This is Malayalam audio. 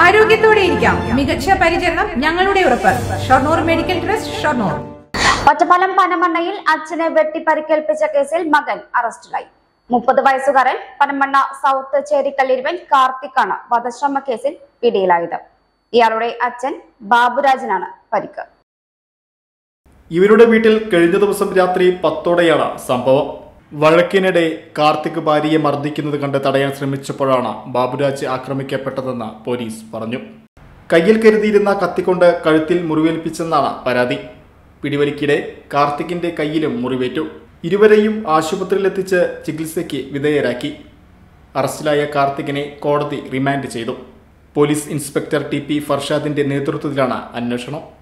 ആരോഗ്യത്തോടെ ഇരിക്കാം. മികച്ച പരിചരണം ഞങ്ങളുടെ ഉറപ്പ്. Shoranur medical trust Shoranur. Ottapalam പനമണ്ണയിൽ അച്ഛനെ വെട്ടി പരിക്കേൽപ്പിച്ച കേസിൽ മകൻ അറസ്റ്റിലായി. മുപ്പത് വയസ്സുകാരൻ പനമണ്ണ സൗത്ത് ചേരിക്കല്ലിരുവൻ കാർത്തിക്കാണ് വധശ്രമ കേസിൽ പിടിയിലായത്. ഇയാളുടെ അച്ഛൻ ബാബുരാജനാണ് പരിക്ക്. ഇവരുടെ വീട്ടിൽ കഴിഞ്ഞ ദിവസം രാത്രി പത്തോടെയാണ് സംഭവം. വഴക്കിനിടെ കാർത്തിക് ഭാര്യയെ മർദ്ദിക്കുന്നത് കണ്ട് തടയാൻ ശ്രമിച്ചപ്പോഴാണ് ബാബുരാജ് ആക്രമിക്കപ്പെട്ടതെന്ന് പോലീസ് പറഞ്ഞു. കയ്യിൽ കരുതിയിരുന്ന കത്തിക്കൊണ്ട് കഴുത്തിൽ മുറിവേൽപ്പിച്ചെന്നാണ് പരാതി. പിടിവലിക്കിടെ കാർത്തിക്കിന്റെ കയ്യിലും മുറിവേറ്റു. ഇരുവരെയും ആശുപത്രിയിലെത്തിച്ച് ചികിത്സയ്ക്ക് വിധേയരാക്കി. അറസ്റ്റിലായ കാർത്തികിനെ കോടതി റിമാൻഡ് ചെയ്തു. പോലീസ് ഇൻസ്പെക്ടർ ടി പി ഫർഷാദിന്റെ നേതൃത്വത്തിലാണ് അന്വേഷണം.